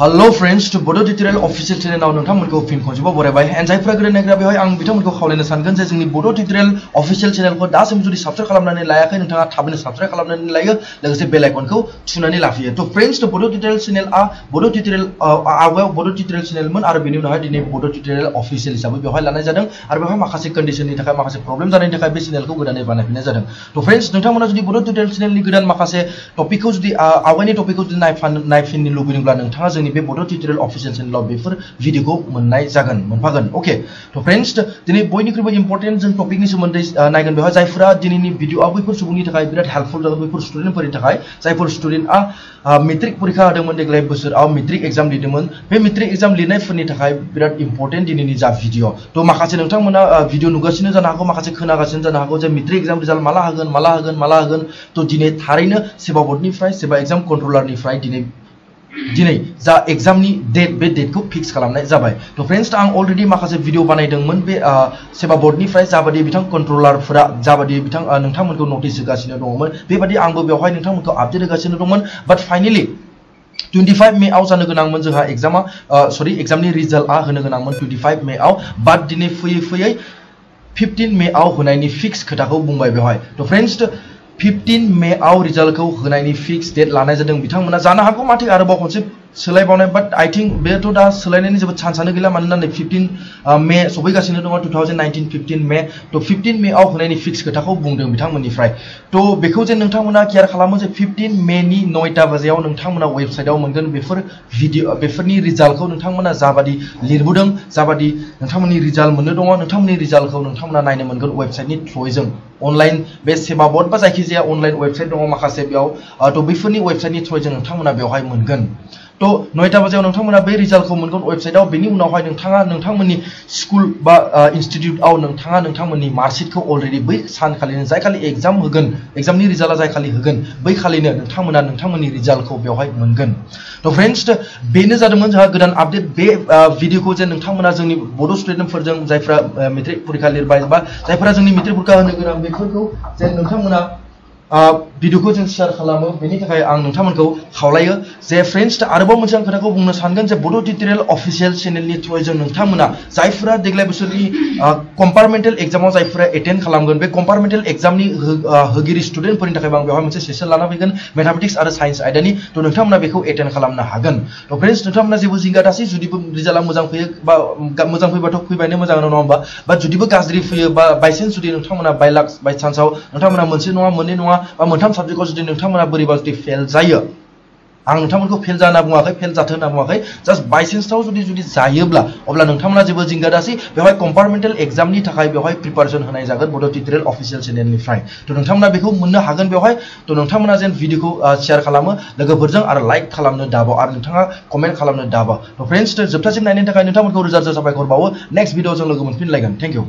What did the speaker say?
Hello friends to Bodo' tutorial official चेनेलाव नोंथांमोनखौ फिन खनसेबाव बरायबाय एन्ड जायफोरा गोदान नायग्रा बेवहाय आं बिथांमोनखौ खावलायनो सानगोन जे जोंनि बड' टिउटरियेल अफिसियेल चेनेलखौ दासिम जुदि साबस्क्राइब खालामनानै लायाखै, नोंथाङा थाबैनो साबस्क्राइब खालामनानै लायो, लोगोसे बेल आइकनखौ थुनानै लाफैयो। फ्रेंड्स थ' बड' टिउटरियेल चेनेलआ बड' टिउटरियेल आवगायाव बड' टिउटरियेल चेनेलमोन आरो बेनि उनावहाय दिनै बड' टिउटरियेल अफिसियेल हिसाबै बेवहाय लानाय जादों आरो बेवहाय माखासे कन्डिशननि थाखाय, माखासे प्रब्लेम जानायनि थाखाय बे चेनेलखौ गोदानै बानायफिननाय जादों। थ' फ्रेंड्स नोंथांमोना जुदि बड' टिउटरियेल चेनेलनि गोदान माखासे टपिकखौ जुदि आवगायनि टपिकखौ जुदि नायफिननो लुबैदोंब्ला नोंथाङा जोंनि बे बड' टिउटरियेल अफिसियेल चेनेलाव बेफोर भिडिअखौ मोननाय जागोन, मोनफागोन। अके थ' फ्रेंड्स दिनै बयनिख्रुइबो इम्पर्टेन्ट जों टपिकनि सोमोन्दै नायगोन बेवहाय जायफोरा दिनैनि भिडिअआ बैफोर सुबुंनि थाखाय बिराद हेल्पफुल जागोन, बैफोर स्टुडेन्टफोरनि थाखाय, जायफोर स्टुडेन्टआ मेट्रिक परीक्षा होदोंमोन देग्लाय बोसोराव मेट्रिक एग्ज़ाम लिरदोंमोन, बे मेट्रिक एग्ज़ाम लिरनायफोरनि थाखाय बिराद इम्पर्टेन्ट दिनैनि जा भिडिअ। थ' माखासे नोंथांमोना भिडिअ नुगासिनो जानो हागौ, माखासे खोनागासिनो जानो हागौ जे मेट्रिक एग्ज़ाम रिजाल्ट माला होगोन माला होगोन माला होगोन। थ' दिनै थारैनो सेबा बर्डनिफ्राय, सेबा एग्ज़ाम कन्ट्रलारनिफ्राय दिनै दिनै जा एग्जामनि डेट बे डेटखौ फिक्स खालामनाय जाबाय। थ' फ्रेन्ड्स आं अलरेडि माखासे भिडिअ बानायदोंमोन। बे सेबा बर्डनिफ्राय जाबादि बिथां कन्ट्रलारफोरा जाबादि बिथां नोंथांमोनखौ नटिस होगासिनो दङमोन। बेबादि आंबो बेवहाय नोंथांमोनखौ आपडेट होगासिनो दंमोन। बाट फाइनेलि टुवेन्टि फाइभ मेआव जानो गोनांमोन जोंहा एग्जामा सरि एग्जामनि रिजाल्टआ होनो गोनांमोन टुवेन्टि फाइभ मेआव बाट दिनै फैयै फैयै फिफ्टिन मेआव होनायनि फिक्स खोथाखौ बुंबाय बेवहाय। थ' फ्रेन्ड्स फिफ्टिन मेआव रिजाल्टखौ होनायनि फिक्स डेट लानाय जादों। बिथांमोना जानो हागौ माथो आरोबाव खनसे आइ थिंक बेथ' दा सोलायनायनि जेबो चान्सआनो गैला मानोना नै फिफ्टिन मे सफैगासिनो दङ two thousand nineteen fifteen May. थ' फिफ्टिन मेआव होनायनि फिक्स खोथाखौ बुंदों बिथांमोननिफ्राय। थ' बेखौ जे नोंथांमोना केयार खालामो जे फिफ्टिन मेनि नयथा बाजियाव नोंथांमोना वेबसाइटआव मोनगोन, बेफोर भिडिअ, बेफोरनि रिजाल्टखौ नोंथांमोना जाबादि लिरबोदों, जाबादि नोंथांमोननि रिजाल्ट मोननो दङ, नोंथांमोननि रिजाल्टखौ नोंथांमोना अनलाइन बे सेबा बर्ड अनलाइन वेबसाइट दङ माखासे बेयाव थ' बैफोरनि वेबसाइटनि थ्रुयैजों नोंथांमोना बेवहाय मोनगोन थ' नयथा बाजियाव नोंथांमोना बे रिजाल्टखौ मोनगोन वेबसाइटआव बेनि उनावहाय नोंथाङा नोंथांमोननि स्कुल बा सानखालिनो जाय एग्ज़ाम होगोन एग्जामनि रिजाल्टआ जाय खालि होगोन बै खालिनो नोंथांमोना नोंथांमोननि रिजाल्टखौ बेवहाय मोनगोन थ' फ्रेन्ड्स बेनो जादोंमोन जोंहा गोदान आपडेट बे भिडिअखौ जे नोंथांमोना जोंनि बड' स्टुडेन्टफोरजों जायफ्रा मेट्रिक परीक्षा लिरबाय बा जायफोरा जोंनि मेट्रिक परीक्षा होनो गोनां बेफोरखौ जे नोंथांमोना भिडिअखौ जों शेयार खालामो बेनि थाखाय आं नोंथांमोनखौ खावलायो जे फ्रेन्ड्स आरोबाव मोनसे आं खोथाखौ बुंनो सानगोन जे बड' टिउटरियेल अफिसियेल चेनेलनि थ्रुयैजों नोंथांमोना जायफोरा देग्लाय बोसोरनि कम्पार्टमेन्टेल एग्जामाव जायफोरा एटेन्ड खालामगोन बे कम्पार्टमेन्टेल एग्जामनि होगिरि स्टुडेन्टफोरनि थाखाय आं बेवहाय मोनसे सेसन लाना फैगोन मेथामेटिक्स आरो साइन्स आयदानि थ' नोंथांमोना बेखौ एटेन्ड खालामनो हागोन थ' फ्रेन्ड्स नोंथांमोना जेबो जिंगा दासै जुदिबो रिजाल्टआ मोजां फैयो बा मोजां फैबाथ' फैबायनो मोजां नङा होमबा बा जुदिबो गाज्रि फैयो बा बाइचान्स जुदि नोंथांमोना बाय लाख बाय चान्सआव नोंथांमोना मोनसे नङा मोननै नङा बा मोनथाम साबजेक्टआव जुदि नोंथांमोना बोरैबा जुदि फेल जायो, आं नोंथांमोनखौ फेल जा होनना बुङाखै फेल जाथों होनना बुङाखै जास्ट बाइचान्सआव जुदि जुदि जायोब्ला, अब्ला नोंथांमोना जेबो जिंगा दासै, बेवहाय कम्पार्टमेन्टेल एग्जामनि थाखाय बेवहाय प्रिपारेसन होनाय जागोन बड' टिउटरियेल अफिसियेल चेनेलनिफ्राय थ' नोंथांमोना बेखौ मोननो हागोन बेवहाय, थ' नोंथांमोना जेन भिडिअखौ शेयार खालामो, लोगोफोरजों आरो लाइक खालामनो दाबाव आरो नोंथाङा कमेन्ट खालामनो दाबाव थ' फ्रेन्ड्स जोबथासिम नायनायनि थाखाय नोंथांमोनखौ रोजा रोजा साबायखर बावो। नेक्स्ट भिडिअ जों लोगो मोनफिनलायगोन। Thank you